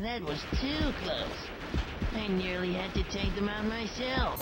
That was too close. I nearly had to take them out myself.